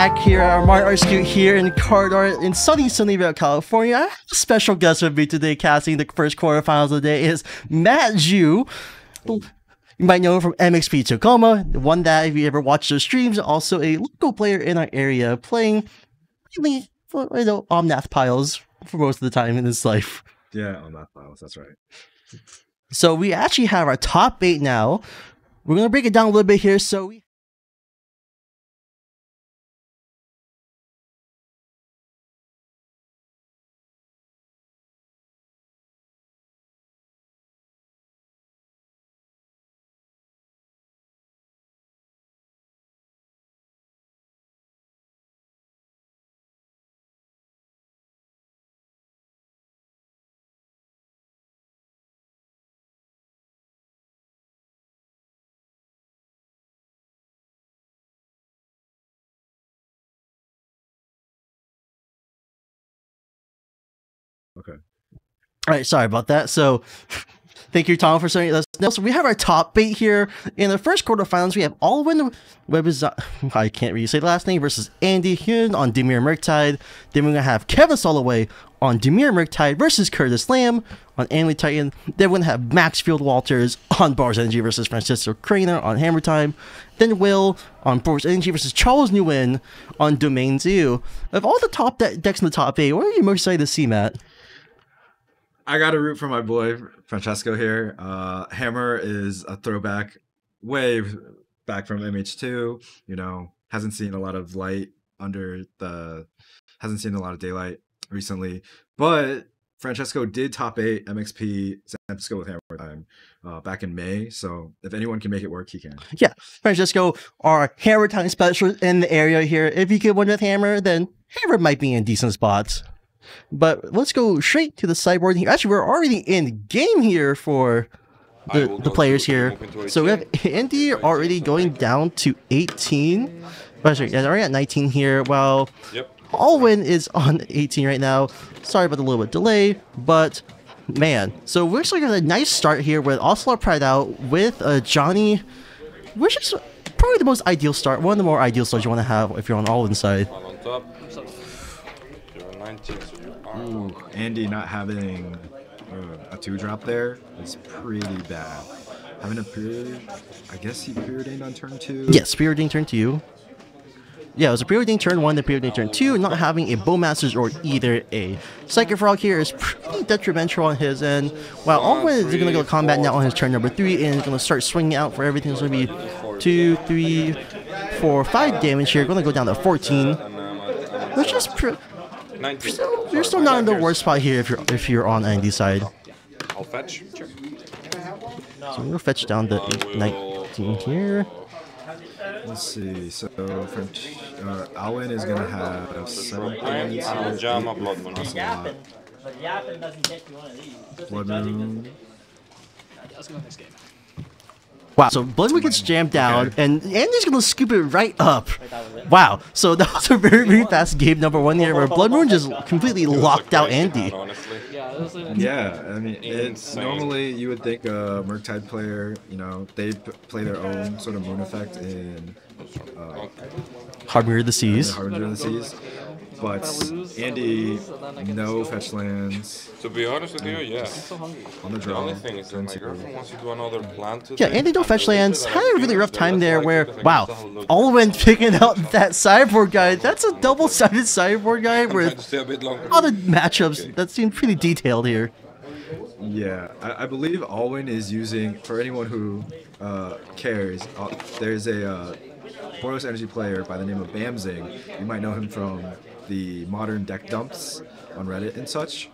back here at our Mario Art Studio here in Card Art in sunny Sunnyvale, California. I have a special guest with me today casting the first quarterfinals of the day is Matt Zhu. You might know him from MXP Tacoma, the one that if you ever watched those streams, also a local player in our area playing really you know, Omnath piles for most of the time in his life. Yeah, Omnath piles, that's right. So we actually have our top eight now. We're gonna break it down a little bit here. So we All right, sorry about that. So, thank you, Tom, for sending us Now, So we have our top eight here in the first quarterfinals. We have Alwyn Webizon. I can't really say the last name versus Andy Hyun on Dimir Murktide. Then we're gonna have Kevin Soloway on Dimir Murktide versus Curtis Lamb on Amulet Titan. Then we're gonna have Maxfield Walters on Boros Energy versus Francisco Craner on Hammer Time. Then Will on Boros Energy versus Charles Nguyen on Domain Zoo. Of all the top de- decks in the top eight, what are you most excited to see, Matt? I got to root for my boy Francesco here. Uh, Hammer is a throwback, wave back from MH2. You know, hasn't seen a lot of light under the, hasn't seen a lot of daylight recently. But Francesco did top eight MXP San Francisco with Hammer Time uh, back in May. So if anyone can make it work, he can. Yeah, Francesco, our Hammer Time specialist in the area here. If you get win with Hammer, then Hammer might be in decent spots. But let's go straight to the sideboard here. Actually, we're already in game here for the, the players here. So we have Andy already going down to 18. Oh, sorry, yeah, already at 19 here. Well, Yep. Alwyn is on 18 right now. Sorry about the little bit delay, but man. So we're actually got a nice start here with Ocelot Pride out with uh, Ajani, which is probably the most ideal start. One of the more ideal starts you want to have if you're on Alwyn's side. On top. You're 19, so you are. Ooh, Andy not having uh, a two drop there is pretty bad. Having a period, I guess he preordained on turn two. Yes, preordained turn two. Yeah, it was a preordained turn one, then preordained turn two, not having a Bowmaster's or either a Psychic Frog here is pretty detrimental on his end. While Alwyn is going to go combat now on his turn number three and going to start swinging out for everything. It's going to be two, three, four, five damage here. Going to go down to 14. And um, I'm Which is pr- 19. still, you're still not in the worst spot here if you're if you're on Andy's side. I'll fetch. Sure. So I'm going to fetch down the 19 here. Let's see. So French, uh, Alwyn is gonna have seven points. I'll here, jam eight a blood moon. That's a lot. But Yappin doesn't get you one of these. Just Blood like judging Moon. Let's go next game. Wow. So Blood Moon gets jammed down, and Andy's gonna scoop it right up. Wow. So that was a very, very fast game number one here, where Blood Moon just completely locked out Andy. Honestly. Yeah, it was like Yeah, I mean, it's normally you would think a Murktide player, you know, they play their own sort of moon effect in uh, Harbinger of the the Seas. Harbinger of the Seas, but Andy, no fetch lands To be honest with you, yeah. so hungry. on the The draw. only thing is that my girlfriend wants to do another plan today. Yeah, Andy don't fetch lands. Had a really rough time there. Where wow, guess Alwyn picking out that sideboard guy. That's a double-sided sideboard guide I'm trying to with stay a bit longer. other matchups that seem pretty detailed here. Yeah, I, I believe Alwyn is using for anyone who uh, cares. Uh, there's a uh, Boros Energy player by the name of Bamzing. You might know him from the modern deck dumps on Reddit and such.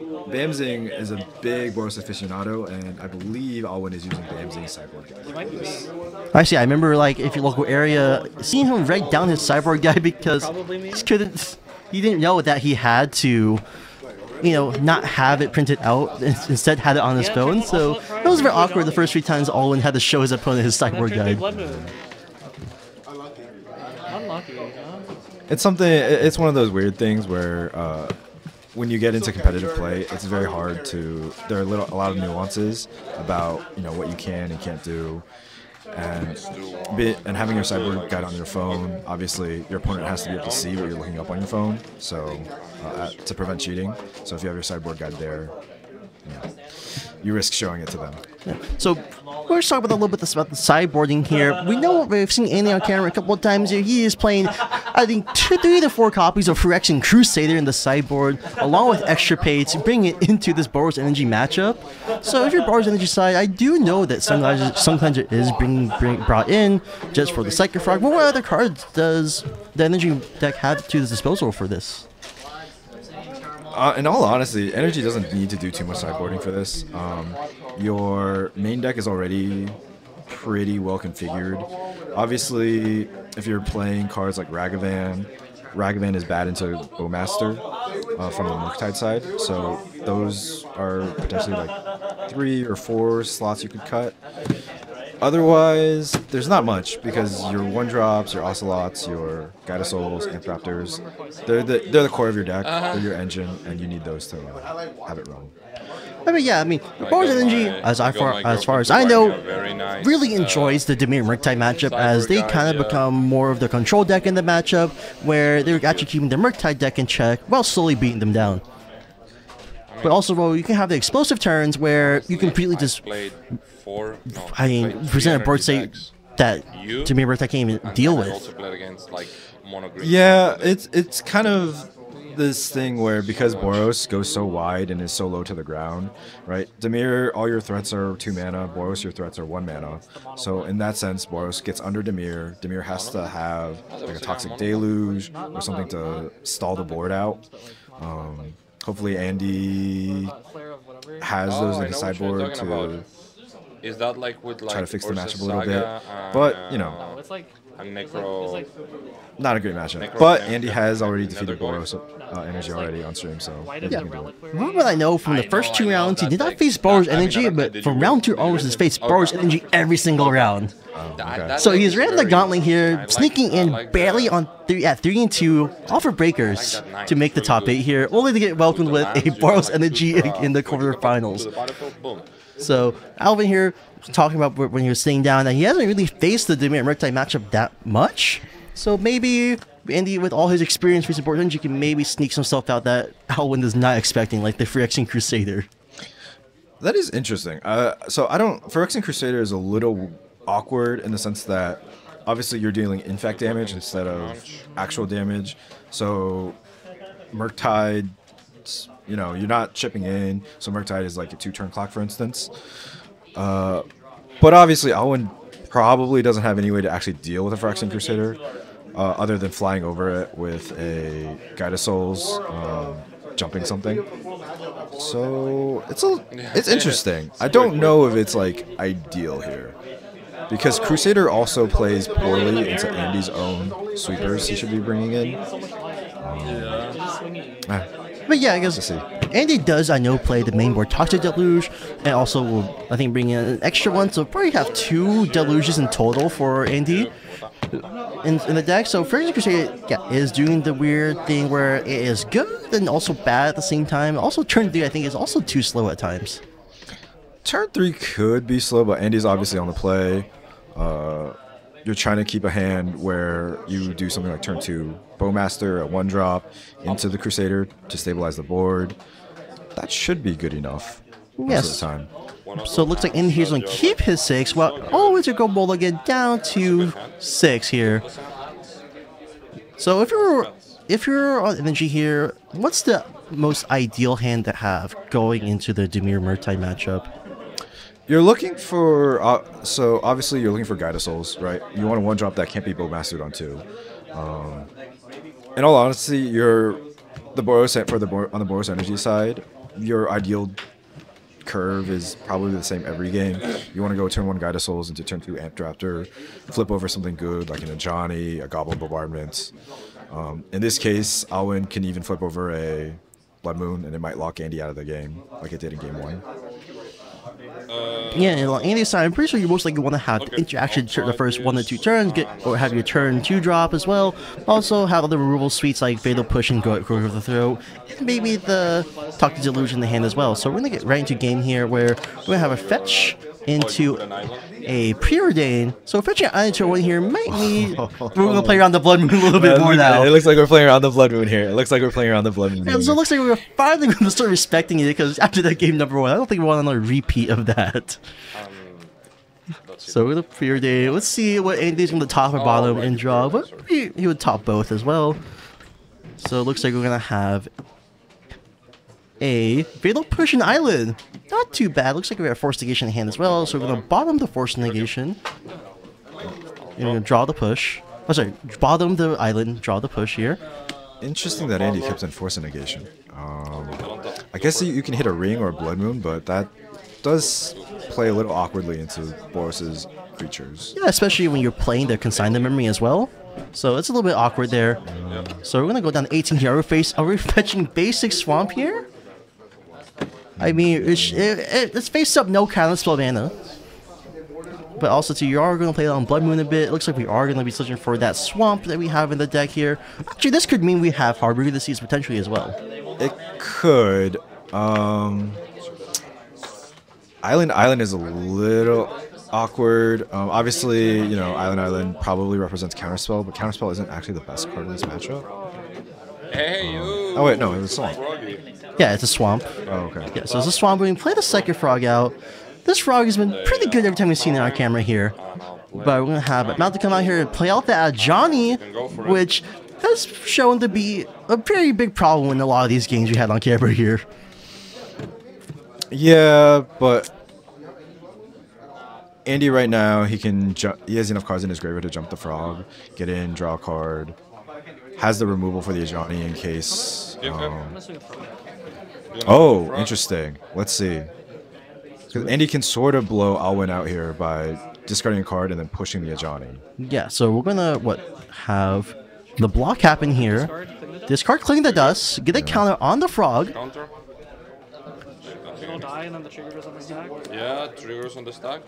Bamzing is a big Boros aficionado, and I believe Alwyn is using Bamzing's sideboard guide. Actually, I remember like if your local area, seeing him write down his cyborg guy because he just couldn't, he didn't know that he had to, you know, not have it printed out. Instead, had it on his phone. So it was very awkward the first three times Alwyn had to show his opponent his And then cyborg turn big guide. blood moon. Unlucky, huh? It's something. It's one of those weird things where uh, when you get into competitive play, it's very hard to. There are little, a lot of nuances about you know what you can and can't do. And and having your sideboard guide on your phone, obviously your opponent has to be able to see what you're looking up on your phone, so uh, to prevent cheating. So if you have your sideboard guide there, you, know, you risk showing it to them. So we're talking about a little bit this- about the sideboarding here. We know we've seen Andy on camera a couple of times here. He is playing, I think, two, three to four copies of Phyrexian Crusader in the sideboard, along with Extirpate to bring it into this Boros Energy matchup. So if you're Boros Energy side, I do know that sometimes sometimes it is being bring, brought in just for the Psychic Frog. But what other cards does the Energy deck have to its disposal for this? Uh, in all honesty, energy doesn't need to do too much sideboarding for this. Um, your main deck is already pretty well configured. Obviously, if you're playing cards like Ragavan, Ragavan is bad into Bowmaster uh, from the Murktide side, so those are potentially like three or four slots you could cut. Otherwise, there's not much because your one drops, your ocelots, your Guide of Souls, Amped Raptors, they're the they're the core of your deck. They're your engine, and you need those to uh, have it run. I mean, yeah, I mean, I Boros got Energy, as I I far as far as I know, buy me a very nice, really uh, enjoys the Dimir Murktide matchup as they kind of guide, become more of the control deck in the matchup, where they're actually keeping the Murktide deck in check while slowly beating them down. But also, well, you can have the explosive turns where you completely just, four. No, I mean, present a board state that You Dimir Murktide can't even deal with. against like. Yeah, it's it's kind of this thing where because Boros goes so wide and is so low to the ground, right? Dimir, all your threats are two mana. Boros, your threats are one mana. So in that sense, Boros gets under Dimir. Dimir has to have like a toxic deluge or something to stall the board out. Um, hopefully, Andy Player of whatever. has Oh, those in the know what you're sideboard to about. Is that like with like try to fix the matchup a little bit. But, you know. No, it's like. And It's Necro. not a great matchup. Necro But Andy yeah. has already defeated. Boros uh, energy already on stream, so white he of the can do it. reliquary. Remember what I know from the first two rounds, he did not face Boros Energy, but from round two Did you onwards, win? he's faced Boros Energy every single round. Oh, okay. So he's ran the gauntlet here, like- sneaking in like barely the- on three at three and two, off for breakers like that to make the top eight here, only to get welcomed with a Boros like, Energy shoot, uh, in the put your opponent quarterfinals. to the battlefield, boom. So Alvin here talking about when he was sitting down that he hasn't really faced the Dimir Murktide matchup that much. So maybe Andy, with all his experience facing Boros Energy, can maybe sneak some stuff out that Alvin is not expecting, like the Phyrexian Crusader. That is interesting. Uh, so I don't. Phyrexian Crusader is a little awkward in the sense that obviously you're dealing infect damage instead of actual damage. So Murktide, you know, you're not chipping in. So Murktide is like a two-turn clock, for instance. Uh, but obviously, Alwyn probably doesn't have any way to actually deal with a Phyrexian Crusader uh, other than flying over it with a Guide of Souls, um, jumping something. So it's a it's interesting. I don't know if it's like ideal here. Because Crusader also plays poorly into Andy's own sweepers he should be bringing in. Ah, But yeah, I Let's guess see. Andy does, I know, play the main board Toxic Deluge, and also will, I think, bring in an extra one, so probably have two Deluges in total for Andy in, in the deck. So Phyrexian Crusader yeah, is doing the weird thing where it is good and also bad at the same time. Also, turn 3, I think, is also too slow at times. Turn three could be slow, but Andy's obviously on the play. Uh, you're trying to keep a hand where you do something like turn two Bowmaster at one drop into the Crusader to stabilize the board. That should be good enough Yes. the time. So it looks like Andy here's going to keep his 6, while always to go Mulligan down to 6 here. So if you're if you're on energy here, what's the most ideal hand to have going into the Dimir Murktide matchup? You're looking for uh, so obviously you're looking for Guide of Souls, right? You want a one drop that can't be Bowmastered on two. Um, in all honesty, you're the Boros for the on the Boros energy side. Your ideal curve is probably the same every game. You want to go turn one of Souls into turn two Amped Raptor, flip over something good like an Ajani, a Goblin Bombardment. Um, in this case, Alwyn can even flip over a Blood Moon and it might lock Andy out of the game like it did in game one. Yeah, and on Andy's side, I'm pretty sure you most likely want to have the interaction turn the first one to two turns, get or have your turn two drop as well. Also have other removal suites like Fatal Push and Go Grove of the Throat, and maybe the Toxic Deluge in the hand as well. So we're gonna get right into game here where we're gonna have a fetch into With an island. a preordain. So fetching an to one here might need. We're gonna play around the blood moon a little bit more now. It looks like we're playing around the blood moon here. It looks like we're playing around the blood moon. And so it looks like we're finally to start respecting it because after that game number one, I don't think we want another repeat of that. So we're So with a preordain, let's see what Andy's from the top or bottom and draw, but he, he would top both as well. So it looks like we're going to have a Fatal Push and Island. Not too bad. Looks like we have Force Negation in hand as well. So we're going to bottom the Force Negation. And we're going to draw the push. Oh, sorry. Bottom the island, draw the push here. Interesting that Andy kept in force negation. Um, I guess you, you can hit a ring or a blood moon, but that does play a little awkwardly into Boros's creatures. Yeah, especially when you're playing the Consign to Memory as well. So it's a little bit awkward there. So we're gonna go down 18 here. Are we, face, are we fetching basic swamp here? I mean, it's, it, it, it's face up no counter spell mana. But also, too, you are going to play it on Blood Moon a bit. It looks like we are going to be searching for that swamp that we have in the deck here. Actually, this could mean we have Harbor of the Seas potentially as well. It could. Um, Island Island is a little awkward. Um, obviously, you know, Island Island probably represents Counterspell, but Counterspell isn't actually the best card in this matchup. Hey, you. Oh wait, no, it was Swamp. Froggy. Yeah, it's a swamp. Oh okay. Yeah, so it's a swamp. We can play the second frog out. This frog has been pretty good every time we've seen it on camera here. But we're gonna have Mount to come out here and play out that Ajani, go for it. which has shown to be a pretty big problem in a lot of these games we had on camera here. Yeah, but Andy right now he can ju- he has enough cards in his graveyard to jump the frog, get in, draw a card. Has the removal for the Ajani in case. Um, Let's look at Frog. Oh, interesting. Let's see. 'Cause Andy can sort of blow Alwyn out here by discarding a card and then pushing the Ajani. Yeah, so we're gonna what have the block happen here. Discard, clean the cling the dust, get a counter on the frog, Counter. It'll die and then the trigger goes on the stack. Yeah, triggers on the stack.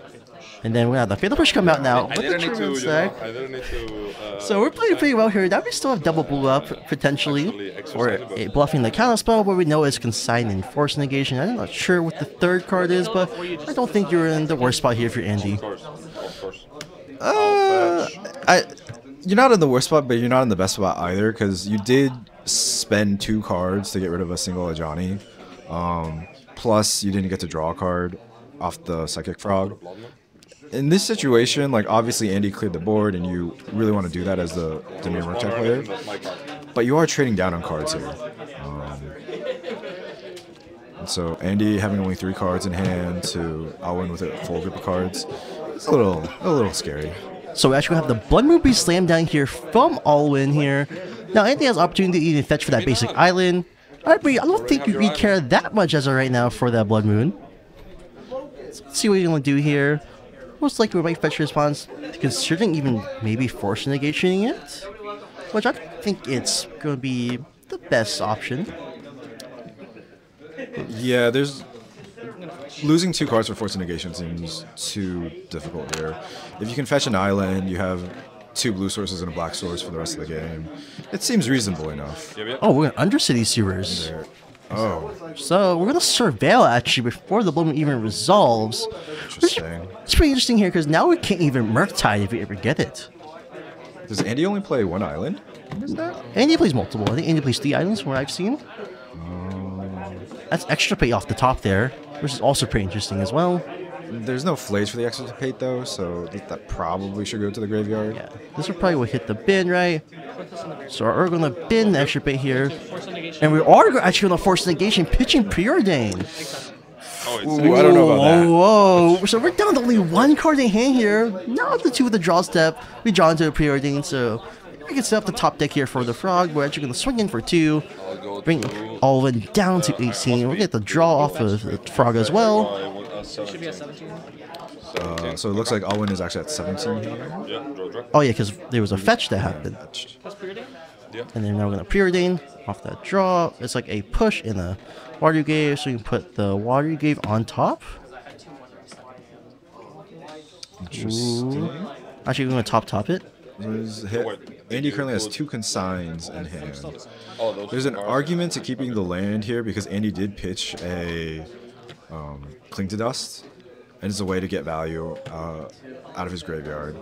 and then we have the fatal push come out now I with the didn't need to, you know. I didn't need to. Uh, So we're playing pretty well here. Now we still have double blue up potentially, Actually or a bluffing the counter spell where we know it's consigned and force negation. I'm not sure what the third card is, but I don't think you're in the worst spot here if you're Andy. Of course, of course. Uh, I, you're not in the worst spot, but you're not in the best spot either because you did spend two cards to get rid of a single Ajani. Um, plus, you didn't get to draw a card off the Psychic Frog. In this situation, like obviously Andy cleared the board, and you really want to do that as the Dimir Murktide player, but you are trading down on cards here. Um, and so Andy having only three cards in hand to Alwyn with a full group of cards, it's a little, a little scary. So we actually have the Blood Moon Beast slam down here from Alwyn here. Now Andy has opportunity to even fetch for that basic island. I mean, I don't think we care that much as of right now for that Blood Moon. Let's see what he's gonna do here. Most likely we might fetch response, considering even maybe force negationing it, which I think it's gonna be the best option. Yeah, there's losing two cards for force negation seems too difficult here. If you can fetch an island, you have two blue sources and a black source for the rest of the game. It seems reasonable enough. Yep, yep. Oh, we're gonna Undercity Sewers. There. Oh, So we're gonna surveil actually before the Blood Moon even resolves. interesting. It's pretty interesting here because now we can't even Murktide if we ever get it. Does Andy only play one island? Is that? Andy plays multiple. I think Andy plays three islands from what I've seen. Oh. That's Extirpate off the top there, which is also pretty interesting as well. There's no flays for the extirpate though, so that probably should go to the graveyard. Yeah, this will probably will hit the bin, right? So we're gonna bin the Extirpate here, and we are actually gonna force negation, pitching preordain. Oh, it's Ooh, I don't know about that. Whoa, whoa! So we're down to only one card in hand here. Now the two with the draw step, we draw into a preordain. So we can set up the top deck here for the frog. We're actually gonna swing in for two. I'll go bring to- down to 18. We'll get the draw off of the frog as well. I want Should be 17. at 17. Uh, so it looks like Alwyn is actually at 17 here. Yeah, draw, draw. Oh yeah, because there was a fetch that happened. Plus preordain. Yeah. And then now we're gonna preordain off that draw. It's like a push in the Watery Grave, so you can put the Watery Grave on top. Interesting. Actually, we're gonna top top it. Andy currently has two consigns in hand. Oh, There's an argument to keeping the land here because Andy did pitch a um, cling to dust, and it's a way to get value uh, out of his graveyard.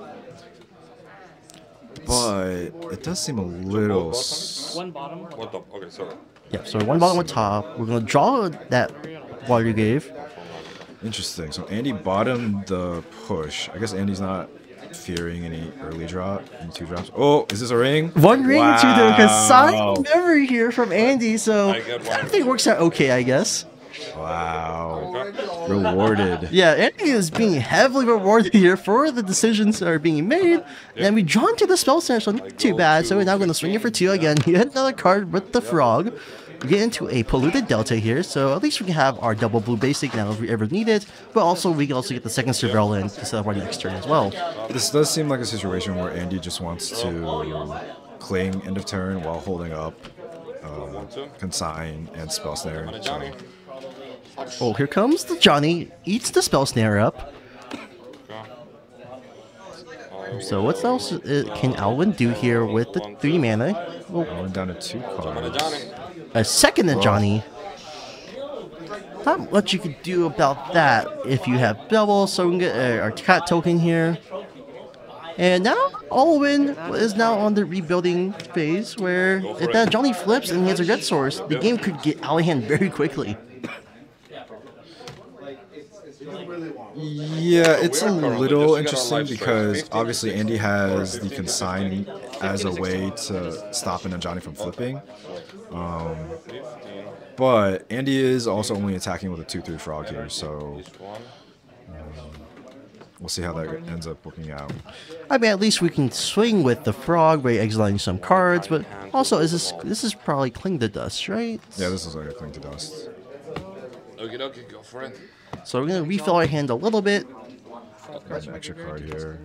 But it does seem a little. s- One bottom. One top. Okay, sorry. Yeah, so one bottom, one top. We're gonna draw that Watery Grave. Interesting. So Andy bottomed the push. I guess Andy's not fearing any early drop, any two drops. Oh, is this a ring? One ring to the Wow. consigned memory here from Andy, so I get one. everything works out okay, I guess. Wow. Rewarded. Yeah, Andy is being heavily rewarded here for the decisions that are being made. And we drawn to the spell snare, so not too bad. So we're now going to swing it for two again. You hit another card with the frog. We get into a polluted delta here, so at least we can have our double blue basic now if we ever need it. But also, we can also get the second Surveil in to set up our next turn as well. This does seem like a situation where Andy just wants to cling end of turn while holding up um, One, two. consign and spell snare. On a Ajani. Oh, here comes the Ajani. Eats the spell snare up. So what else uh, can Alwyn do here with the three mana? Well, Going down to two cards. A second to Ajani. Not much you could do about that if you have double, so we can get uh, our cat token here. And now Alwyn is now on the rebuilding phase where if that Ajani flips and he has a red source, the game could get out of hand very quickly. Yeah, it's a little just to get our interesting because obviously Andy has the consign as a way to stop an Ajani from flipping. Um, but Andy is also only attacking with a 2 3 frog here, so This one. we'll see how that ends up working out. I mean, at least we can swing with the frog by exiling some cards, but also is this this is probably cling to dust, right? Yeah, this is like a cling to dust. Okay, okay, go for it. So we're gonna refill our hand a little bit. Got an extra card here.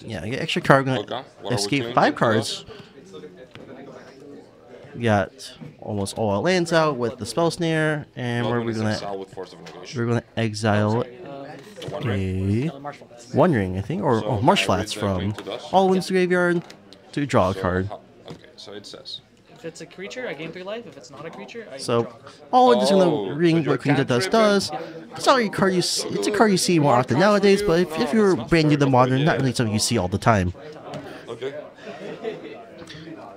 Yeah, get extra card. We're gonna what are we escape five cards. We got almost all our lands out with the spell snare, and where are we gonna Exile with force of negation. we're gonna exile The one ring. a The marsh flats. one ring, I think, or oh, marsh flats read that from Cling to Dust. Graveyard to draw a card. Okay, so it says. If it's a creature, I gain three life. If it's not a creature, I So draw. Alwyn's just Oh, gonna ring so what Queen you're Dust does. It's not a card you. s- It's a card you see more often nowadays, but if, if you're brand new to the modern, not really something you see all the time. Okay.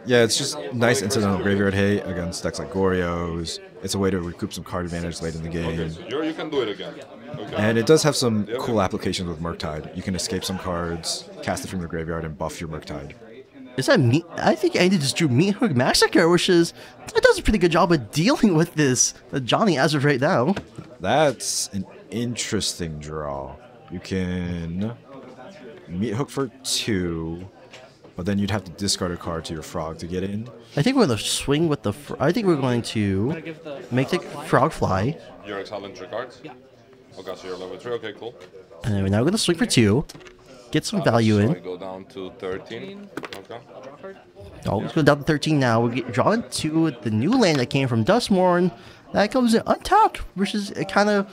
Yeah, it's just nice incidental graveyard hate against decks like Goryo's. It's a way to recoup some card advantage late in the Okay, game. so you're, you can do it again. Okay. And it does have some cool applications with Murktide. You can escape some cards, cast it from your graveyard, and buff your Murktide. Is that meat? I think Andy just drew Meat Hook Massacre, which is it does a pretty good job of dealing with this uh, Ajani as of right now. That's an interesting draw. You can meat hook for two, but then you'd have to discard a card to your frog to get in. I think we're gonna swing with the. Fr- I think we're going to gonna give the make the frog fly, You're exiling three cards? Yeah. Okay, so you're level three. Okay, cool. and then we're now gonna swing for two, get some value so in. go down to 13. Oh, let's go down to 13 now. We get drawn to the new land that came from Duskmourn. That comes in untapped, which is kind of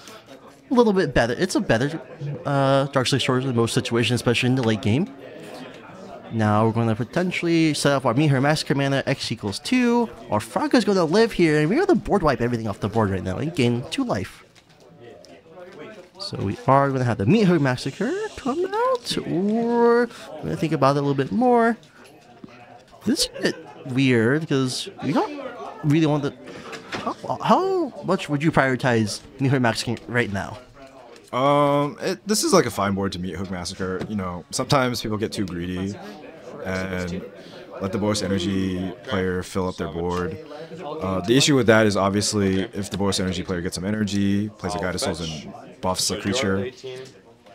a little bit better. It's a better uh, Darkslick Shores in most situations, especially in the late game. Now we're going to potentially set up our Meathook Massacre mana X equals 2. Our Frog is going to live here, and we're going to board wipe everything off the board right now and gain 2 life. So we are going to have the Meathook Massacre come out, or we're going to think about it a little bit more. This is weird because we don't really want to. How, how much would you prioritize Meathook Massacre right now? Um, it, this is like a fine board to Meathook Massacre. You know, sometimes people get too greedy and let the Boros Energy player fill up their board. Uh, the issue with that is obviously if the Boros Energy player gets some energy, plays a Guide of Souls and buffs a creature,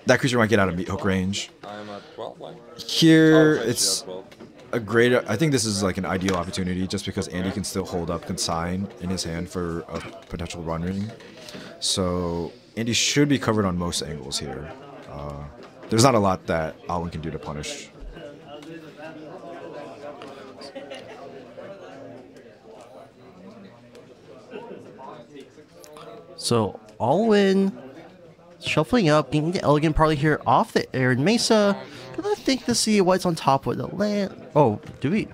that creature might get out of meat hook range. I'm at 12. Like. Here, it's yeah, 12. A great. I think this is like an ideal opportunity just because Andy can still hold up consign in his hand for a potential run ring. So Andy should be covered on most angles here. Uh, there's not a lot that Alwyn can do to punish. So Alwyn shuffling up, getting the Elegant Parlor here off the Arid Mesa. Gonna think to see what's on top of the land. Oh, do we?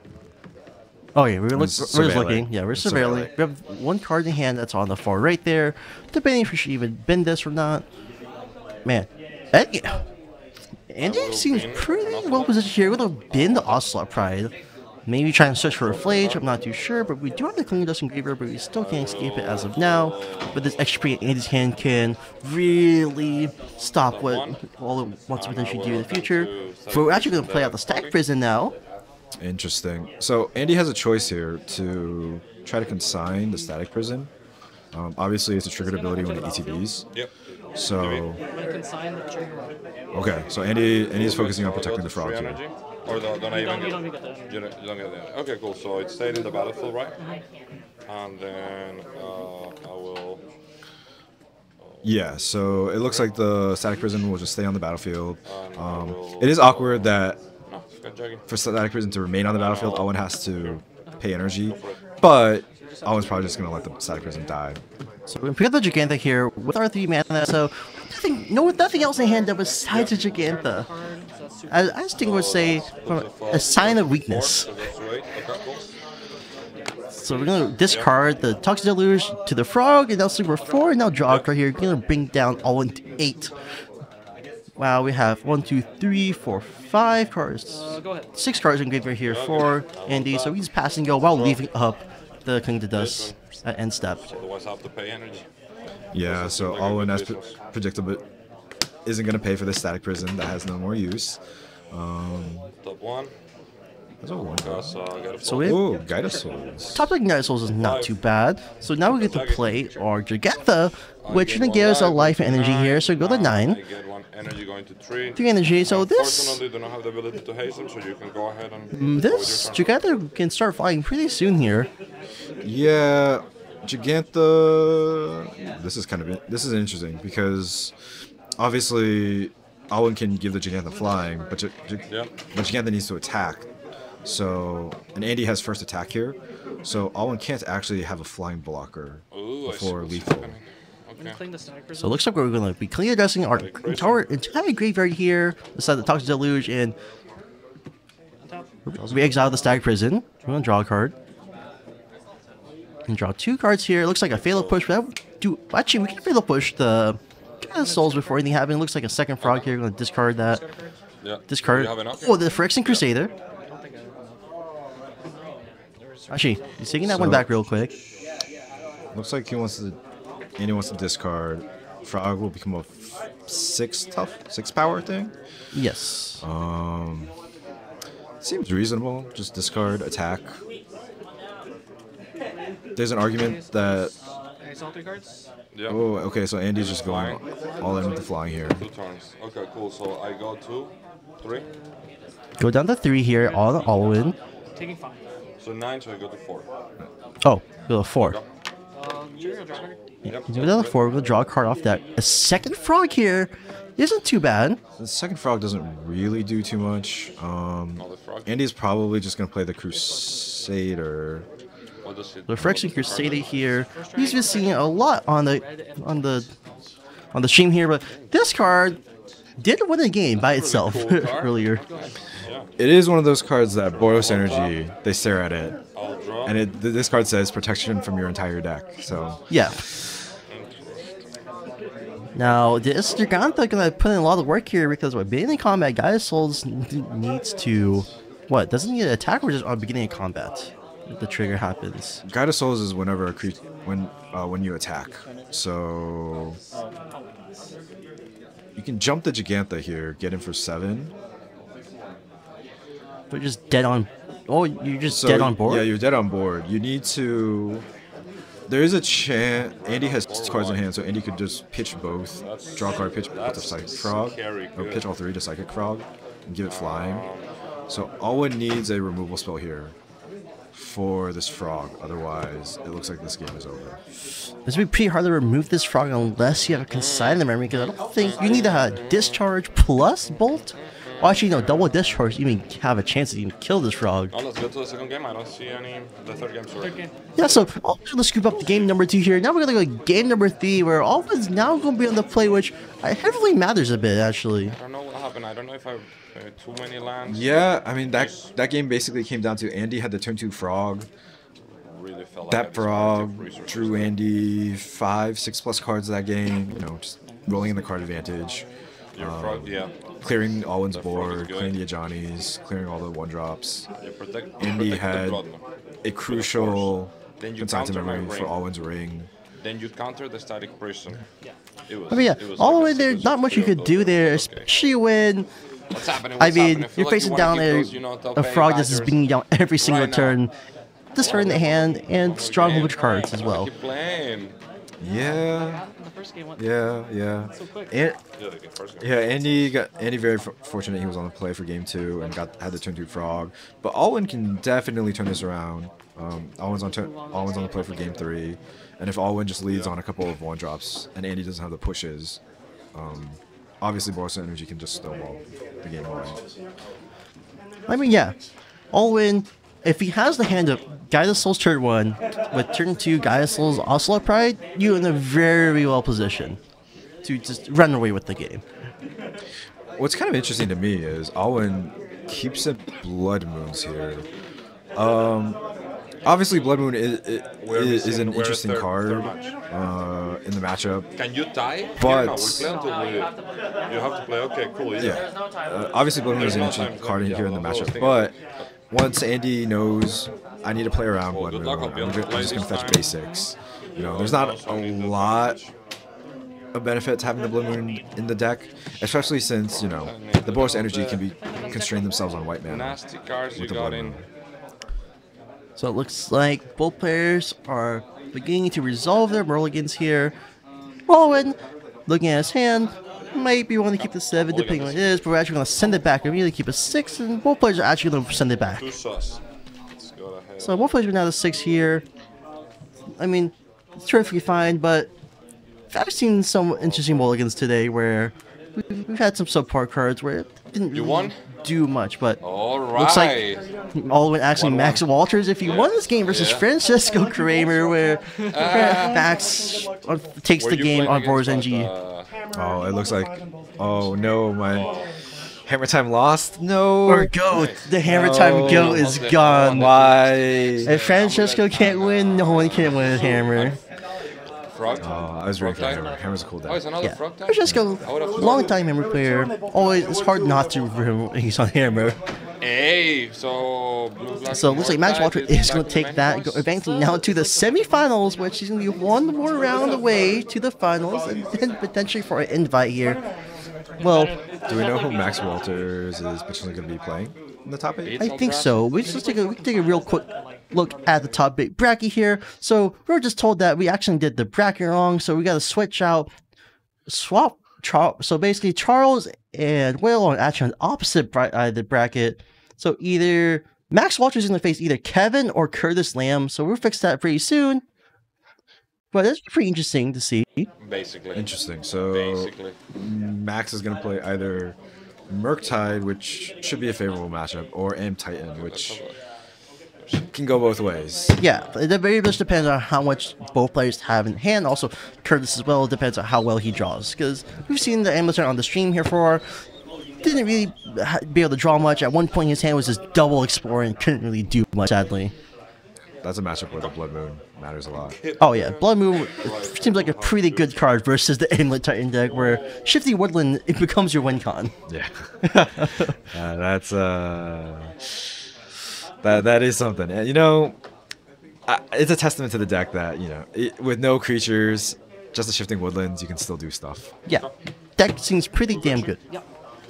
Oh yeah, we're, look, we're just looking. Yeah, we're surveilling. surveilling. We have one card in hand that's on the far right there. Debating if we should even bend this or not. Man, Andy, Andy seems pretty well positioned here with a bin the Ocelot Pride. Maybe try and search for a Flage, I'm not too sure, but we do have the Clean Dust Engraver, but we still can't escape it as of now. But this XP in Andy's hand can really stop what all it wants to potentially do in the future. But we're actually going to play out the Static Prison now. Interesting. So Andy has a choice here to try to consign the static prison. Um, obviously, it's a triggered ability when it ETBs. Yep. So When consign the trigger. okay, so Andy Andy's focusing on protecting the frog here. Energy? Or do- don't I even don't, you get don't get. You don't, you don't get that. Okay, cool. So it stayed in the battlefield, right? And then uh, I will. Yeah, so it looks like the static prison will just stay on the battlefield. Um, it is awkward that No, it's got jogging. for static prison to remain on the battlefield, Owen has to pay energy, but Owen's probably just gonna let the static prison die. So we're pick up the Gigantha here with our 3 mana, so nothing, no, nothing else in hand up besides the Gigantha. Card, so that's super. As, as Sting would say, from a sign of weakness. So that's right. Okay, cool. So we're gonna discard the Toxic Deluge to the Frog, and now Super 4, and now draw a card here. We're gonna bring down all into 8. Wow, we have one, two, three, four, five cards. Uh, go ahead. Six cards in graveyard here for Andy, so he's pass and go while leaving up the Cling to Dust at end step. Otherwise, I have to pay energy. Yeah, so Owen, as predictable, isn't gonna pay for the static prison that has no more use. Top one. That's a one. Because uh, I got So four. we Ooh, Guide of Souls. Top deck Night Souls is not too bad. So now we get to play our Gigantha, which I gonna give us a life, life and energy nine. here, so go to 9. energy going to three. 3 energy, so this Unfortunately, do not have the ability to hasten, so you can go ahead and. go with your this turn. Gigantha can start flying pretty soon here. Yeah, Gigantha. This is kind of this is interesting because obviously Owen can give the Gigantha flying, but Gi- Gi- Yeah. but Gigantha needs to attack. So and Andy has first attack here, so Owen can't actually have a flying blocker Ooh, I see before what's lethal. happening. Okay. Clean the stack. So it looks like we're going to be clean addressing our entire, entire graveyard here, beside the Toxic Deluge, and On top. we exile the Static Prison. We're going to draw a card. And draw two cards here. It looks like a Fatal Push, but that, do, actually, we can Fatal Push the kind of souls before anything happens. It looks like a second frog here. We're going to discard that. Discard. Yeah. Discard. You have enough? Oh, the Phyrexian Crusader. I don't Actually, he's taking that one back real quick. Looks like he wants to. Andy wants to discard. Frog will become a f- six tough, six power thing. Yes. Um, seems reasonable. Just discard, attack. There's an argument that. Any all three cards? Yeah. Oh, okay. So Andy's just going all in with the flying here. Two turns. Okay, cool. So I go two, three. Go down to three here, all, all in. Taking five. So nine, so I go to four. Oh, go to four. Go. Um, trigger, draw card. Yep. Go down to four, we'll draw a card off that. A second frog here isn't too bad. The second frog doesn't really do too much. Um, Andy's probably just gonna play the Crusader. What? The Phyrexian Crusader here, he's been seeing a lot on the on the on the stream here, but this card did win a game by itself earlier. It is one of those cards that Boros Energy. They stare at it, and it this card says protection from your entire deck. So Yeah. Now, this Gigantha gonna put in a lot of work here because by beginning of combat, Guide of Souls needs to what? Doesn't need to attack or just on beginning of combat? The trigger happens. Guide of Souls is whenever a creature when uh, when you attack. So you can jump the Giganta here, get in for seven. We're just dead on. Oh, you're just So dead on board. Yeah, you're dead on board. You need to. There is a chance. Andy has cards in hand, so Andy could just pitch both. Draw a card, pitch both to Psychic Frog, or pitch all three to Psychic Frog, and give it flying. So Owen needs a removal spell here for this frog. Otherwise, it looks like this game is over. It's gonna be pretty hard to remove this frog unless you have a Consign to Memory because I don't think you need to have discharge plus bolt. Well, actually, no, double discharge to even have a chance to even kill this frog. Now let's go to the second game. I don't see any. The third game, sorry. Third game. Yeah, so oh, let's scoop up the game number two here. Now we're gonna go game number three, where all of us now gonna be on the play, which uh, heavily matters a bit actually. I don't know what happened. I don't know if I too many lands. Yeah, I mean that that game basically came down to Andy had the turn two frog. Really felt That just frog wanted to drew Andy five, six plus cards that game. You know, just rolling in the card advantage. Your um, frog, yeah. clearing Alwyn's The board, clearing the Ajani's, clearing all the one drops. You protect, you Andy had a crucial Then you consignment counter my memory for ring. Alwyn's ring. Then you counter the static prison. It was, I mean, yeah, it was all the way there, not much you could do there, Okay. especially when What's happening? I What's mean, happening? I feel you're like you facing wanna down a, those, you know, a frog that's just badgers beating down every single right now. turn, discarding the hand, and strong Game. which cards as well. Yeah, The first game went yeah, yeah. And, Yeah, the first game. yeah, Andy got Andy very f- fortunate he was on the play for game two and got had the turn two frog. But Alwyn can definitely turn this around. Um, Alwyn's on turn, Alwyn's on the play for game three, and if Alwyn just leads on a couple of one drops and Andy doesn't have the pushes, um, obviously Boros Energy can just snowball the game away. I mean, yeah, Alwyn, if he has the hand of Guide of Soul's turn one, with turn two Guide of Soul's Ocelot Pride, you're in a very well position to just run away with the game. What's kind of interesting to me is Alwyn keeps it Blood Moons here. Um, obviously Blood Moon is, is, is an interesting card uh, in the matchup. Can you tie? But- yeah, no, we play until we. You have to play. Okay, cool. Yeah. Yeah. Uh, obviously, Blood Moon is an interesting card here in the matchup. But once Andy knows I need to play around Blood Moon, I'm, be able ju- to I'm just gonna fetch basics. You know, there's not a lot of benefit to having the Blood Moon in the deck, especially since you know the Boros Energy can be constrain themselves on white mana. Nasty cards you With the Blood. Moon. So it looks like both players are beginning to resolve their mulligans here. Alwyn, looking at his hand, might be wanting to keep the seven depending on what it is, but we're actually going to send it back. We're going to keep a six, and both players are actually going to send it back. Two sus. Let's go ahead. So both players are now to six here. I mean, it's perfectly fine, but I've seen some interesting mulligans today where we've, we've had some subpar cards where it didn't You really won? do much, but All right. looks like Alwyn actually One, Max one. Walters if he won this game versus Yeah. Francesco Kramer, where Max uh, takes the game on Boros Energy. uh, Oh, it looks like. Oh no, my Hammer Time lost. No. Or Goat, the Hammer Time No. Goat is Oh, gone. Why? If Francesco can't win, no one can win with Hammer. Frog? Oh, I was rooting for Frog Hammer. type? Hammer's a cool Oh, it's deck. another Yeah, frog type? Francesco, I would've thought- long time Hammer player. Always, it's hard not to for him when he's on Hammer. Hey, so. So it looks like Max Mortar Walter is going to take that, go, advancing now to the semifinals, which he's going to be one more round away to the finals, and then potentially for an invite here. Well, Do we know who Max Walters is potentially going to be playing in the top eight? I think so. We just take a we can take a real quick look at the top big bracket here. So we were just told that we actually did the bracket wrong, so we got to switch out, swap. Char- so basically, Charles and Will are actually on opposite bra- uh, the bracket. So either Max Walters is going to face either Kevin or Curtis Lamb. So we'll fix that pretty soon. But it's pretty interesting to see. Basically. Interesting. So Basically. Max is going to play either Murktide, which should be a favorable matchup, or Am Titan, which can go both ways. Yeah, it very much depends on how much both players have in hand. Also, Curtis as well depends on how well he draws. Because we've seen the Amateur on the stream here for didn't really be able to draw much. At one point, his hand was just double exploring, couldn't really do much. Sadly. That's a matchup where the Blood Moon matters a lot. Oh yeah, Blood Moon seems like a pretty good card versus the Amulet Titan deck, where Shifting Woodland it becomes your win con. Yeah. uh, that's uh that that is something. And, you know, I, it's a testament to the deck that, you know, it, with no creatures, just the shifting woodlands, you can still do stuff. Yeah, deck seems pretty damn good.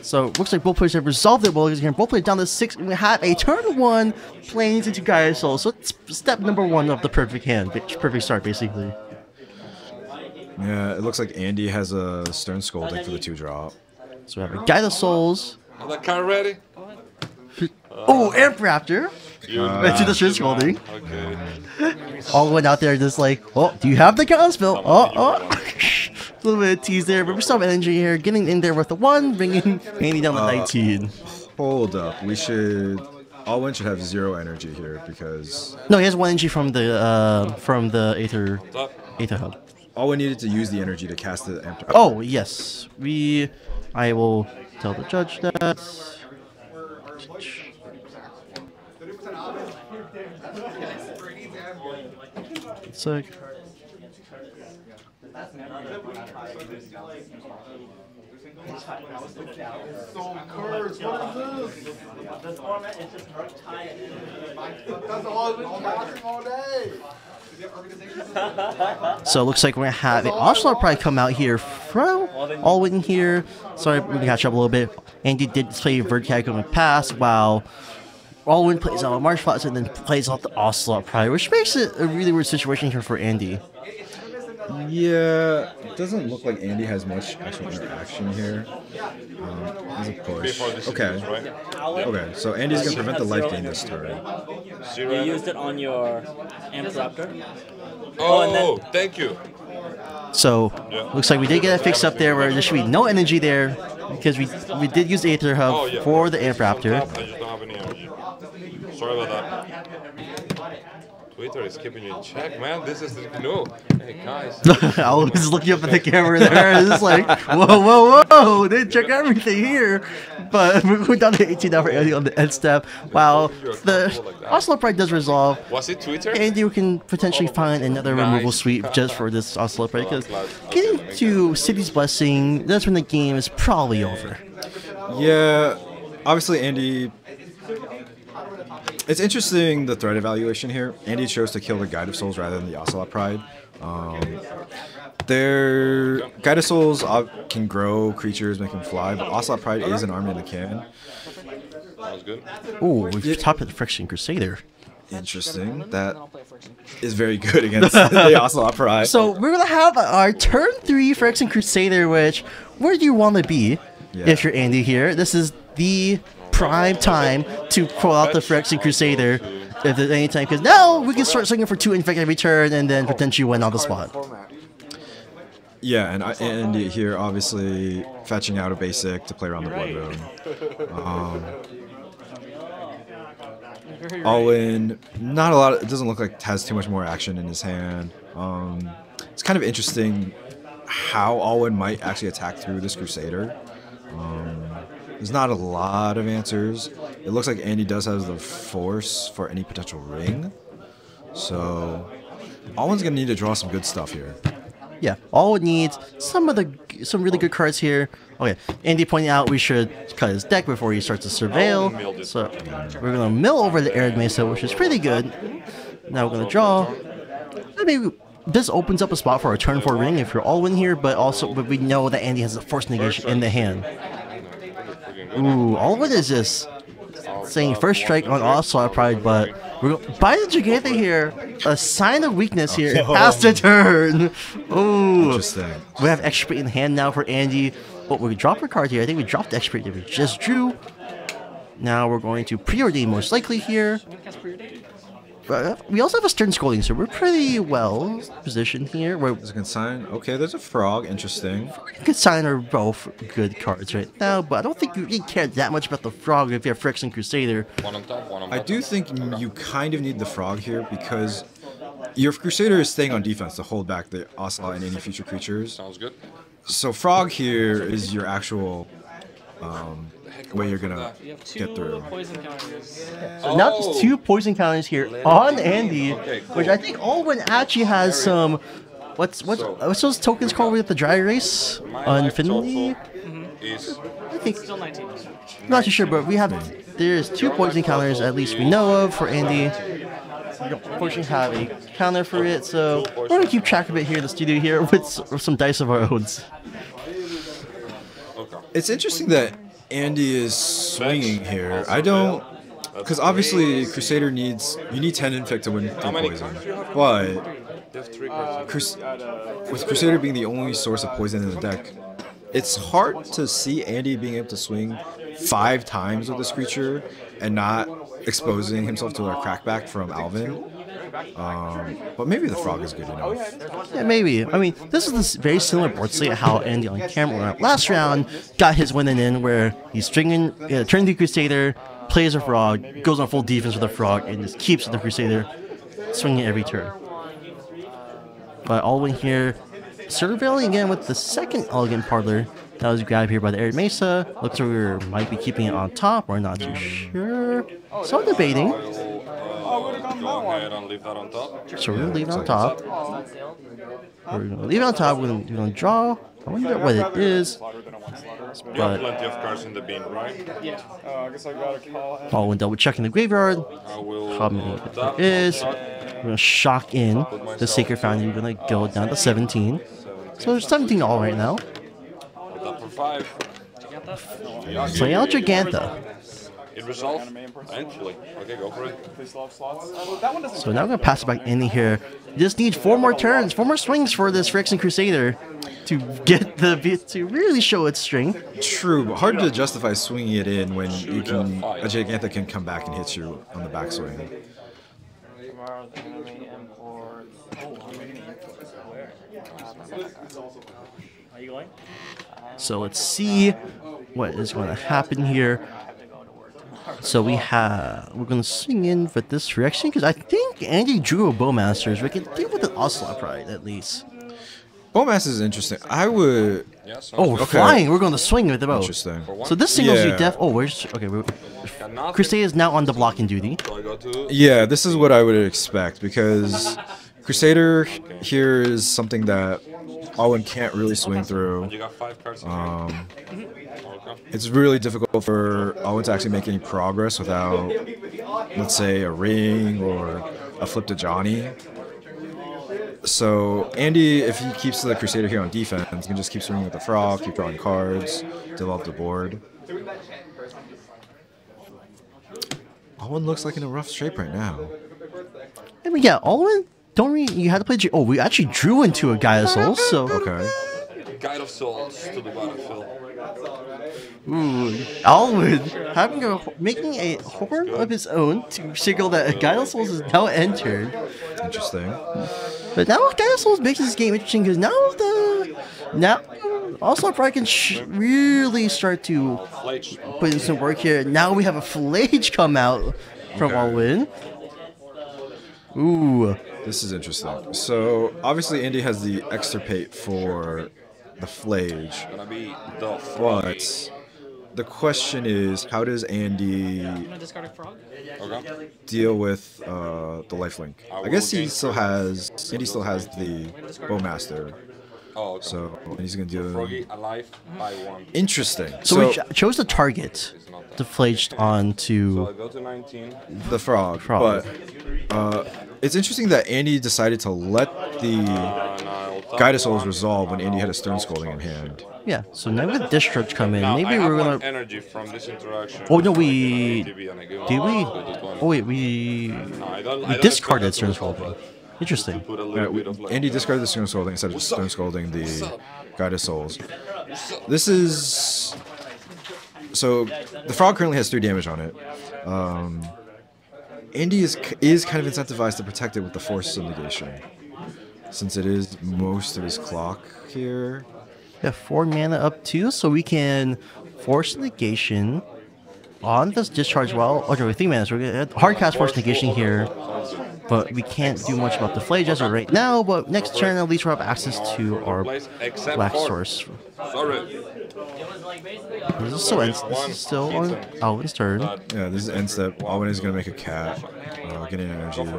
So it looks like both players have resolved their mulligans here. Both players down to six. and We have a turn one Plains into Guide of Soul. So it's step number one of the perfect hand, perfect start basically. Yeah, it looks like Andy has a Stern Scolding for the two drop. So we have a Guide of Souls. Is that card ready? Oh, Amp Raptor. You Right to the Stern man. Scolding. Okay. All went out there just like, oh, do you have the counter spell? Oh, oh. a little bit of tease there, but we still have energy here. Getting in there with the one, bringing Andy down to 19. Hold up, we should. Alwyn should have zero energy here because No, he has one energy from the uh, from the Aether Aether Hub. Alwyn needed to use the energy to cast the Amp. Oh yes, we. I will tell the judge that. Sec. So cursed. What is this? The format is just rook tie. That's all I've been casting all day. So it looks like we're gonna have an Ocelot probably come out here from Alwyn here. Sorry, we can catch up a little bit. Andy did play Vertag in the past, while Alwyn plays out Marsh Flats and then plays out the Ocelot probably, which makes it a really weird situation here for Andy. Yeah, it doesn't look like Andy has much actual interaction here. Um, as a push. Okay. is right? Okay, so Andy's gonna prevent the life gain this turn. Zero. You used it on your Amp Raptor. Oh, and then- thank you. So Yeah. looks like we did get it fixed up there where there should be no energy there because we we did use the Aether Hub Oh, yeah. for the Amp Raptor. I just don't have any energy. Sorry about that. Twitter is keeping you in check, man. This is the no. Hey guys. I was looking up at the camera there. and It's like, whoa, whoa, whoa! They check everything here. But we're down to 18 now for Andy on the end step. Wow, the Ocelot Pride does resolve. Was it Twitter? And you can potentially oh, find another removal Nice. sweep just for this Ocelot Pride because getting to City's Blessing, that's when the game is probably over. Yeah, obviously Andy. It's interesting the threat evaluation here. Andy chose to kill the Guide of Souls rather than the Ocelot Pride. Um, their Guide of Souls uh, can grow creatures, make them fly, but Ocelot Pride is an army that can. That was good. Ooh, we've topped the Phyrexian Crusader. Interesting. That I'll play friction. is very good against the Ocelot Pride. So we're gonna have our turn three Phyrexian Crusader, which where do you want to be Yeah. if you're Andy here? This is the prime time to pull out the Phyrexian Crusader if there's any time, because now we can start swinging for two infect every turn and then potentially win on the spot. Yeah, and I- Andy here obviously fetching out a basic to play around the Blood Moon. Um, all in, not a lot. It doesn't look like has too much more action in his hand. Um, it's kind of interesting how Alwyn might actually attack through this Crusader. Um, there's not a lot of answers. It looks like Andy does have the force for any potential ring. So, Alwyn's gonna need to draw some good stuff here. Yeah, all needs some of the some really good cards here. Okay, Andy pointing out we should cut his deck before he starts to surveil. So we're gonna mill over the Arid Mesa, which is pretty good. Now we're gonna draw. I mean, this opens up a spot for a turn four ring if you're all here, but also but we know that Andy has a force negation in the hand. Ooh, all of it is just saying first strike on Ocelot Pride, but we're by the Giganta here, a sign of weakness here. It has to turn. Ooh. Interesting. We have Expert in hand now for Andy. But we drop a card here. I think we dropped Expert that we just drew. Now we're going to preordain most likely here. I'm gonna cast preordain. But we also have a Stern Scolding, so we're pretty well positioned here. We're There's a consign. Okay, there's a frog. Interesting. Consign are both good cards right now, but I don't think you really care that much about the Frog if you have Phyrexian Crusader. One on top, one on I do think you kind of need the frog here because your Crusader is staying on defense to hold back the Ocelot and any future creatures. Sounds good. So frog here is your actual um, way you're gonna You get through. poison counters. So now there's two oh. poison counters here on Andy, which I think Alwyn actually has some. What's what's what's those tokens called with the dry erase? My life Infinity? total I mm-hmm. think Still 19. I'm not too sure, but we have there's two poison counters at least we know of for Andy. We don't unfortunately have a counter for it, so we're gonna keep track of it here in the studio here with, some dice of our own. It's interesting that Andy is swinging here. I don't, because obviously Crusader needs you need 10 infect to win How through many poison, cards do you have? but You have three cards. Uh, Crus- with Crusader being the only source of poison in the deck, it's hard to see Andy being able to swing five times with this creature and not exposing himself to a crackback from Alvin. Um, but maybe the frog is good enough. Yeah, maybe. I mean, this is this very similar board slate how Andy on camera last round got his winning in, where he's stringing, uh, turning the Crusader, plays a frog, goes on full defense with a frog, and just keeps the Crusader swinging every turn. But all Alwyn here, surveilling again with the second Elegant Parlor. That was grabbed here by the Arid Mesa. Looks like we might be keeping it on top. We're not too sure. So debating. So we're gonna leave it on top. We're gonna leave it on top. We're gonna, we're gonna draw I wonder what it is, a but plenty of cards in the bin, right? Yeah. I guess I gotta call him. I'll double checking the graveyard. How many tap, is? We're gonna shock in the Sacred Foundry. We're gonna go down to 17. So there's 17 all right now. Tap for five. Play out Giganta. It resolves eventually. Okay, go for it. They still have slots. That one doesn't. So now we're gonna pass it back in here. Just need four more turns, four more swings for this Phyrexian Crusader to get the to really show its strength. True, but hard to justify swinging it in when you can a Giganta can come back and hit you on the backswing. Tomorrow the enemy imports. Oh, how many imports? Where? Are you going? So let's see what is going to happen here. I have to go to work tomorrow. So we have we're gonna swing in for this reaction because I think Andy drew a Bowmasters. We can deal with an Ocelot Pride at least. Bowmass is interesting. I would. Yeah, Oh, we're. Okay. flying. We're going to swing with the bow. Interesting. So this singles you Yeah. def. Oh, where's okay? We're, Crusade is now on the blocking duty. So I go to. Yeah, this is what I would expect because Crusader here is something that Owen can't really swing through. You got five cards Um, hand. Okay. it's really difficult for Owen to actually make any progress without, let's say, a ring or a flip to Johnny. So Andy, if he keeps the Crusader here on defense, he can just keep swinging with the frog, keep drawing cards, develop the board. Owen looks like in a rough shape right now. And we got Alwyn. Don't we? You had to play. G- oh, we actually drew into a Guide of Soul. So Okay. Guide of Souls to the battlefield. ooh, Alwyn having a making a horn of his own to signal that Guide of Souls is now entered. Interesting. But now Guide of Souls makes this game interesting because now the now also probably can sh- really start to put in some work here. Now we have a Phlage come out from Okay. Alwyn. Ooh, This is interesting. So obviously Andy has the extirpate for the Phlage, but the question is how does Andy deal with uh, the lifelink? I guess he still has Andy still has the bowmaster, Oh, okay. so he's gonna deal. Froggy alive by one. Interesting. so, So, we ch- chose the target to Phlage So onto I go to 19. the frog, Frog. but uh, it's interesting that Andy decided to let the And I'll Guide of Souls resolve when Andy had a Stern Scolding in hand. yeah. So now with discharge come in, Now, maybe I we're gonna. energy from this interaction. Oh no, we DB and I give did we? Go to 20. Oh wait, we No, I don't, I we don't discarded expect Stern that to Scolding. But Interesting. Put a Yeah, little we- bit of like, Andy discarded the Stern Scolding instead of What's Stern? Scolding the up? Guide of Souls. This is so the frog currently has three damage on it. Um, Andy is is kind of incentivized to protect it with the force of negation, since it is most of his clock here. Yeah, four mana up too, so we can force negation on this discharge well. Okay, with three mana, so we're gonna hard cast force negation here, but we can't do much about the as of right now. But next turn, at least we'll have access to our black source. This is still, ends, this is still on Alvin's turn. Yeah, this is end step. Alwyn is gonna make a cat, uh, getting energy.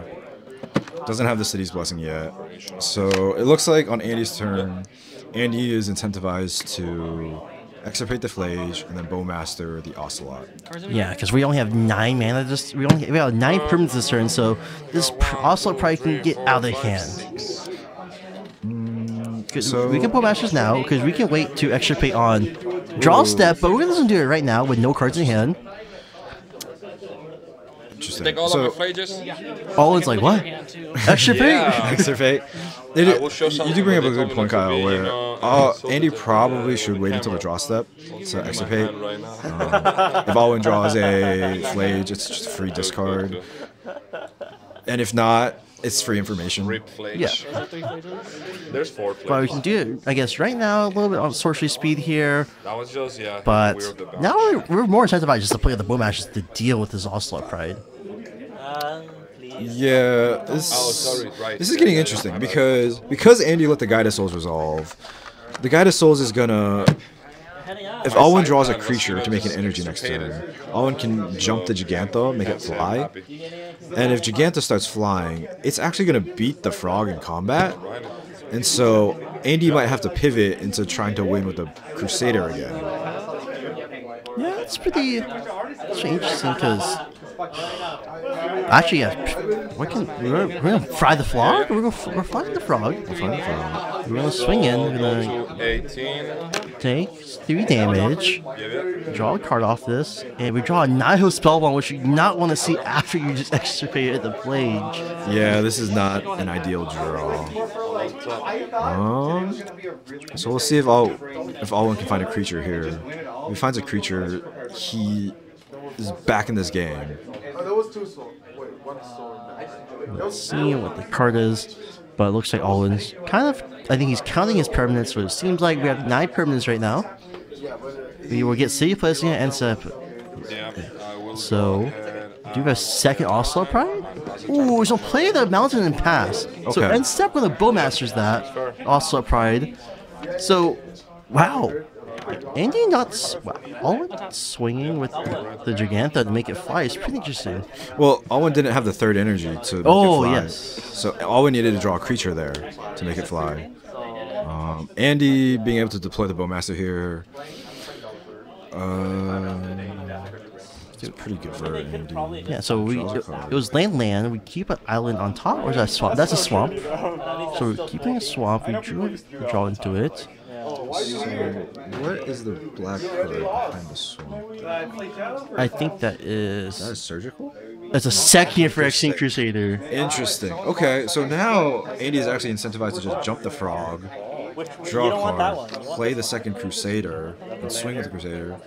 Doesn't have the city's blessing yet, so it looks like on Andy's turn, Andy is incentivized to extirpate the Phlage and then bowmaster the ocelot. Yeah, because we only have nine mana. Just we only we have nine permanents this turn, so this pr- also probably can get out of hand. Mm, 'Cause So- we can put masters now because we can wait to extirpate on draw step, but we're gonna do it right now with no cards in hand. Interesting. Take all so, of my Phlages. Owen's like, what? Hand too. Extirpate? Yeah. extirpate. They I did- will show you do bring up a good point, me not to Kyle. Where you know, uh, so Andy probably should wait until the draw step to In my extirpate. hand right now. if Alwyn draws a Phlage, it's just a free discard, and if not, it's free information. Rip Phlage. Yeah. There's four But we can do it, I guess, right now a little bit on sorcery speed here. That was just yeah. But weird about now we're, we're more incentivized just to play the bowmasters to deal with this Ocelot Pride. Uh. Yeah, this, Oh, sorry, right. this is getting interesting because because Andy let the Guide of Souls resolve, the Guide of Souls is gonna if Alwyn draws a creature to make an energy next turn. Alwyn can jump the Gigantha, make it fly, and if Gigantha starts flying, it's actually gonna beat the frog in combat. And so Andy might have to pivot into trying to win with the Crusader again. Yeah, it's pretty, it's pretty interesting because actually, yeah, we can we're, we're gonna fry the frog. We're gonna we're frying the frog. We're frying the frog. We're gonna swing in. We're gonna 18. take three damage. Draw a card off this, and we draw a Nihil Spellbomb, which you not want to see after you just extirpated the Phlage. Yeah, this is not an ideal draw. Um, so we'll see if all if Alwyn can find a creature here. If he finds a creature, he is back in this game. Oh, there was two souls. Wait, one soul. Let's see what the card is, but it looks like Alwyn's kind of. I think he's counting his permanents, so it seems like we have nine permanents right now. We will get City's Blessing and set up. Yeah, I will So, Do you have a uh, second Ocelot Pride? Ooh, so play the Mountain and Pass. So Okay. end step with the Bowmasters that Ocelot Pride. So, wow. Andy not wow, swinging with the, the Giganta to make it fly is pretty interesting. Well, Alwyn didn't have the third energy to make Oh, it fly. yes. So Alwyn needed to draw a creature there to make it fly. Um, Andy being able to deploy the Bowmaster here. Uh, it's a pretty good for Andy. Yeah, so we a it, was land land. We keep an island on top, or is that a swamp? That's a swamp. So we're keeping a swamp. We drew we draw into it. What is the black card behind the swamp? I think that is. That is is surgical? that's a second Phyrexian Crusader. Interesting. Okay, so now Andy is actually incentivized to just jump the frog, draw a card, play the second Crusader, and swing with the Crusader.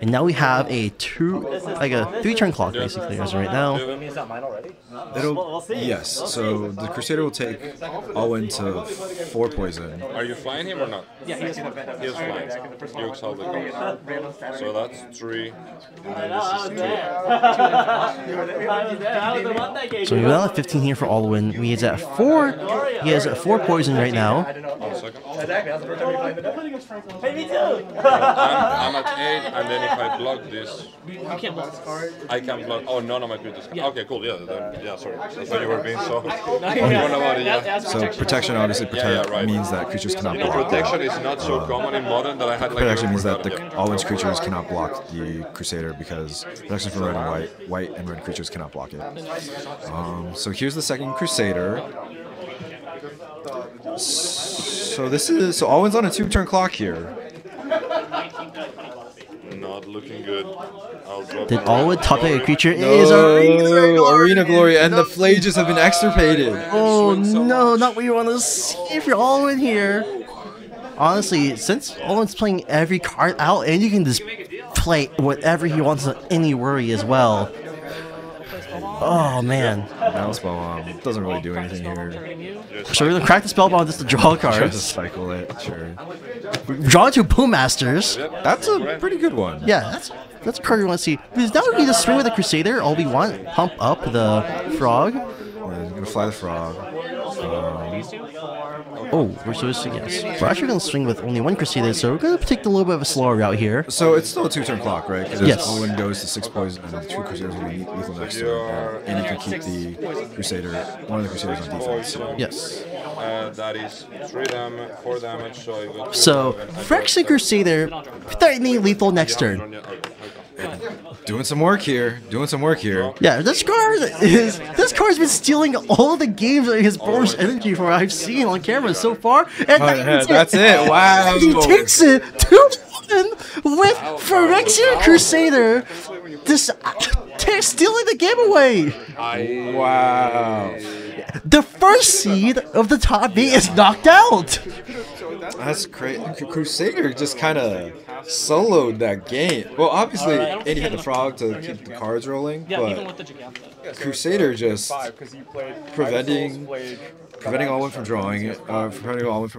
And now we have a two, like a three turn clock basically as of right now. Is that mine already? It'll yes. So the Crusader will take Owen to four poison. Are you flying him or not? Yeah, he is. He is flying. You exalt the gods. So that's three. And then this is two. So we're at 15 here for Alwyn. He is at four. He is at four poison right now. One second. Exactly. That's the first time we played the Hey, me too. I'm, I'm at eight, and then if I block this, You can't block this card. I can block. Oh, none of my creatures. can- Okay, cool. Yeah, then, yeah. Sorry, I thought you were being so. No, You yeah, know about it, that- yeah. So protection obviously Yeah, yeah, right. means that creatures cannot No, block. protection is not so common in modern that I had like. Protection means that forgotten, the yeah. Alwyn's creatures cannot block the Crusader because protection from red and white, white and red creatures cannot block it. Um, so here's the second Crusader. So this is so Alwyn's on a two-turn clock here. Not looking good. I'll drop Did an Alwyn Arena top a Glory. creature? It is Arena Oh, Arena Glory and the Phlages have been extirpated. Oh no, not what you want to see if you're all in here. Honestly, since Alwyn's playing every card out, and you can just play whatever he wants on any worry as well. Oh man. Now Spellbomb doesn't really do anything here. So we're gonna crack the Spellbomb just to draw Try to cycle it, sure. Draw two Bowmasters. That's a pretty good one. Yeah, that's that's a card we want to see. Because now we just swing with the Crusader. All we want, pump up the frog. He's gonna fly the frog. Um, Oh, we're supposed to yes. We're actually gonna swing with only one Crusader, so we're gonna take a little bit of a slower route here. So it's still a two-turn clock, right? Because Yes. Owen goes to six poison, and the two Crusaders will be lethal next turn, and, and you can keep the Crusader, one of the Crusaders on defense. So. Yes. Uh, that is three damage, four damage. So I got So, Phyrexian Crusader, threatening lethal next turn. Doing some work here. Doing some work here. Yeah, this card is this card's been stealing all the games that his Boros Energy from what I've seen on camera so far, and Oh, yeah, that's it. Wow. He takes it two one with Phyrexian Crusader, this t- stealing the game away. Wow. The first seed of the top eight is knocked out. That's great. Cru- Crusader just kind of soloed that game. Well, obviously, Andy had the frog to keep the cards rolling, but with the Giganta. Crusader just Because you played preventing played preventing Alwyn from drawing it, uh, preventing Alwyn from